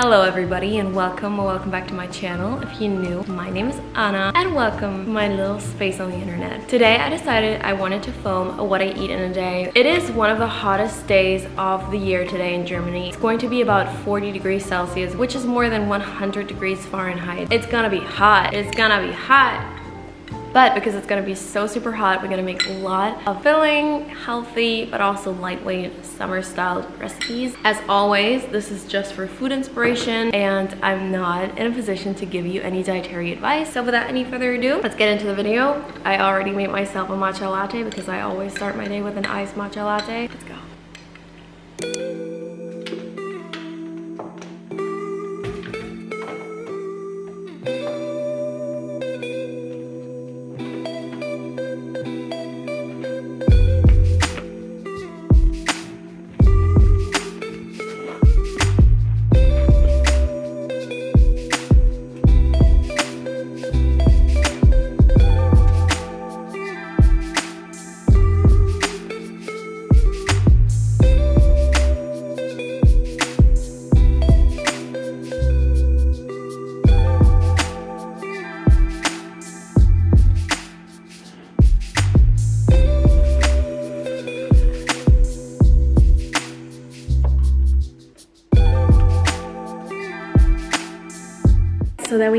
Hello everybody and welcome or welcome back to my channel. If you're new, my name is Anna and welcome to my little space on the internet. Today I decided I wanted to film what I eat in a day. It is one of the hottest days of the year today in Germany. It's going to be about 40 degrees Celsius, which is more than 100 degrees Fahrenheit. It's gonna be hot. It's gonna be hot. But because it's gonna be so super hot, we're gonna make a lot of filling, healthy, but also lightweight summer style recipes. As always, this is just for food inspiration and I'm not in a position to give you any dietary advice. So without any further ado, let's get into the video. I already made myself a matcha latte because I always start my day with an iced matcha latte. Let's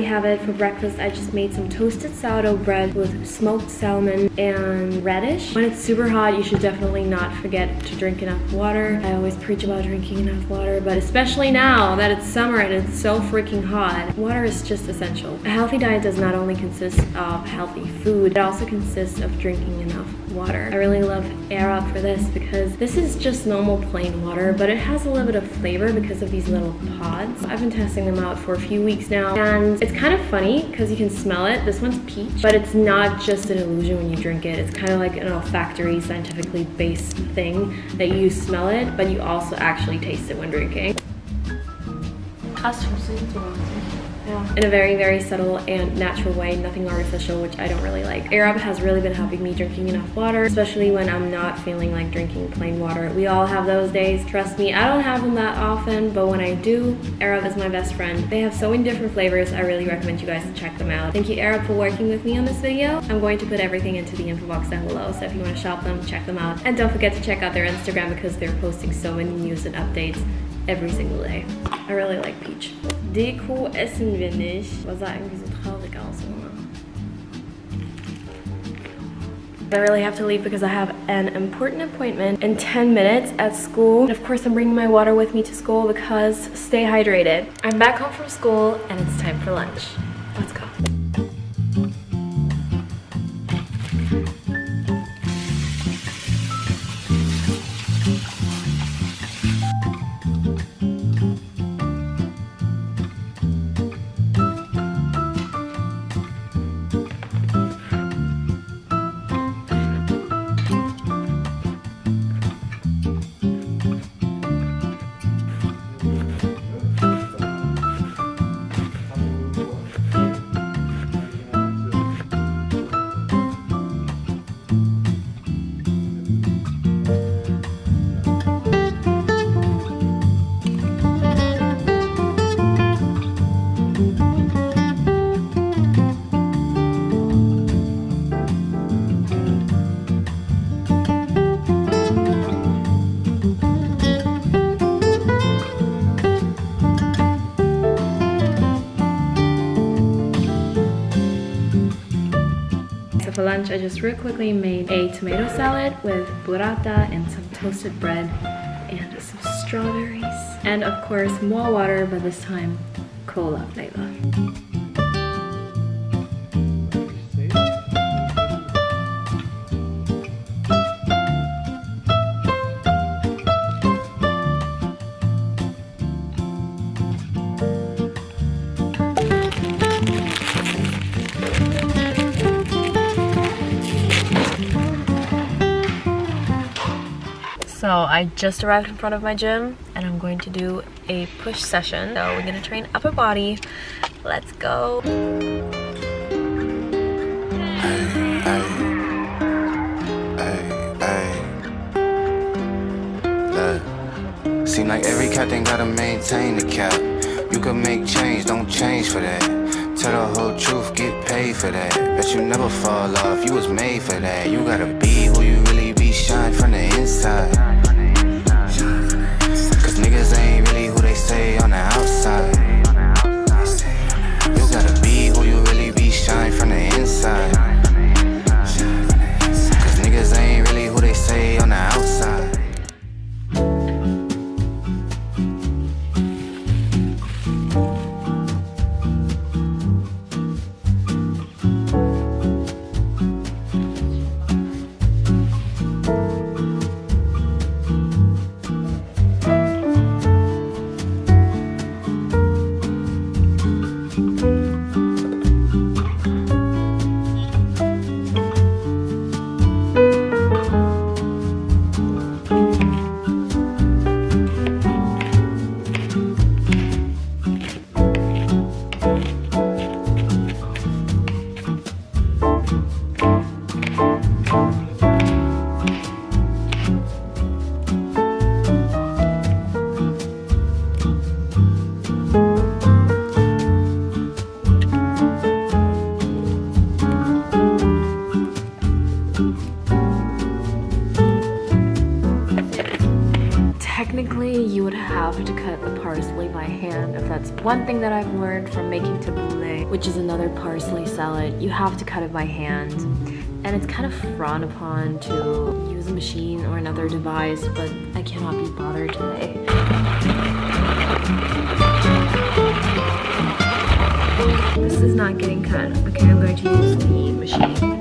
have it for breakfast. I just made some toasted sourdough bread with smoked salmon and radish. When it's super hot, you should definitely not forget to drink enough water. I always preach about drinking enough water, but especially now that it's summer and it's so freaking hot, water is just essential. A healthy diet does not only consist of healthy food, it also consists of drinking enough water. I really love Up for this because this is just normal plain water, but it has a little bit of flavor because of these little pods. I've been testing them out for a few weeks now, and it's kind of funny because you can smell it. This one's peach, but it's not just an illusion when you drink it. It's kind of like an olfactory, scientifically based thing that you smell it, but you also actually taste it when drinking. Ja. in a very, very subtle and natural way, nothing artificial, which I don't really like. air up has really been helping me drinking enough water, especially when I'm not feeling like drinking plain water. We all have those days. Trust me, I don't have them that often, but when I do, air up is my best friend. They have so many different flavors. I really recommend you guys to check them out. Thank you, air up, for working with me on this video. I'm going to put everything into the info box down below, so if you want to shop them, check them out. And don't forget to check out their Instagram because they're posting so many news and updates every single day. I really like peach. Deko essen wir nicht. Was sah irgendwie so traurig aus. I really have to leave because I have an important appointment in 10 minutes at school. And of course, I'm bringing my water with me to school because stay hydrated. I'm back home from school and it's time for lunch. Just real quickly made a tomato salad with burrata and some toasted bread and some strawberries. And of course, more water, but this time cola flavor. So I just arrived in front of my gym and I'm going to do a push session. So we're gonna train upper body. Let's go. Seem like every captain gotta maintain the cap. You could make change, don't change for that. Tell the whole truth, get paid for that. Bet you never fall off, you was made for that. You gotta be who you really be, shine from the inside. Say on the outside. Would have to cut the parsley by hand. If that's one thing that I've learned from making tabbouleh, which is another parsley salad, you have to cut it by hand. And it's kind of frowned upon to use a machine or another device, but I cannot be bothered today. This is not getting cut. Okay, I'm going to use the machine.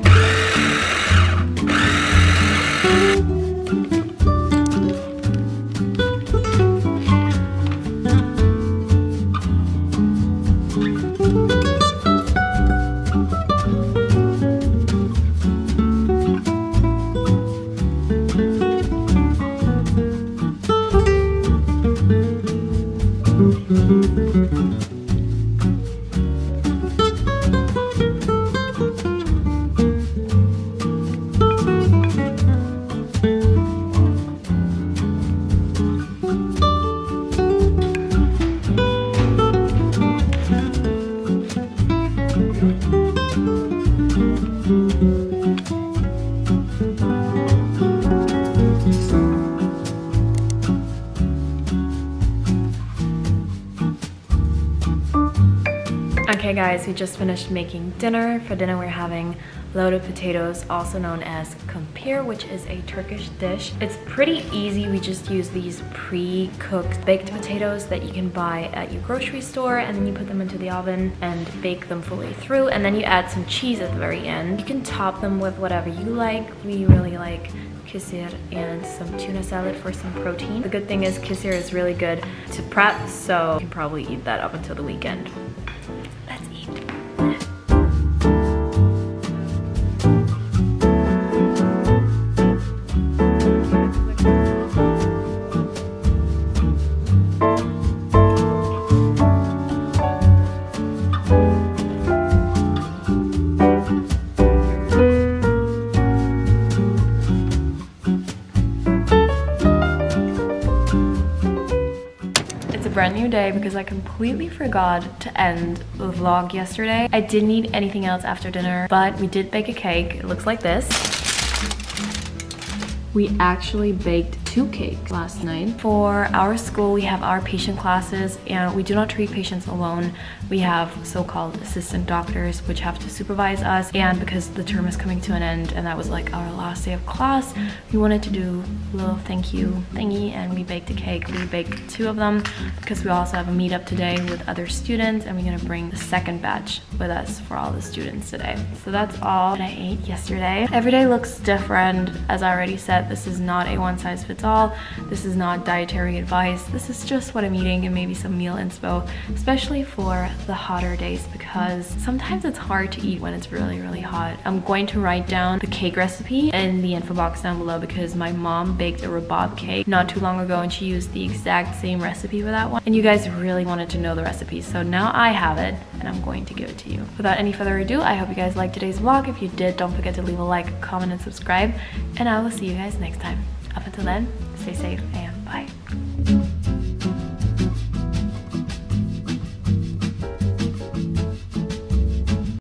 Okay guys, we just finished making dinner. For dinner we're having loaded potatoes, also known as kumpir, which is a Turkish dish. It's pretty easy. We just use these pre-cooked baked potatoes that you can buy at your grocery store and then you put them into the oven and bake them fully through and then you add some cheese at the very end. You can top them with whatever you like. We really like kisir and some tuna salad for some protein. The good thing is kisir is really good to prep, so you can probably eat that up until the weekend. It's a brand new day because I completely forgot to end the vlog yesterday. I didn't eat anything else after dinner, but we did bake a cake. It looks like this. We actually baked two cakes last night. For our school, we have our patient classes and we do not treat patients alone. We have so-called assistant doctors which have to supervise us and because the term is coming to an end and that was like our last day of class, we wanted to do a little thank you thingy and we baked a cake. We baked two of them because we also have a meetup today with other students and we're gonna bring the second batch with us for all the students today. So that's all that I ate yesterday. Every day looks different. As I already said, this is not a one size fits all. This is not dietary advice. This is just what I'm eating and maybe some meal inspo, especially for the hotter days because sometimes it's hard to eat when it's really, really hot. I'm going to write down the cake recipe in the info box down below because my mom baked a rhubarb cake not too long ago and she used the exact same recipe for that one. And you guys really wanted to know the recipe. So now I have it and I'm going to give it to you. Without any further ado, I hope you guys liked today's vlog. If you did, don't forget to leave a like, comment, and subscribe. And I will see you guys next time. Up until then, stay safe and bye.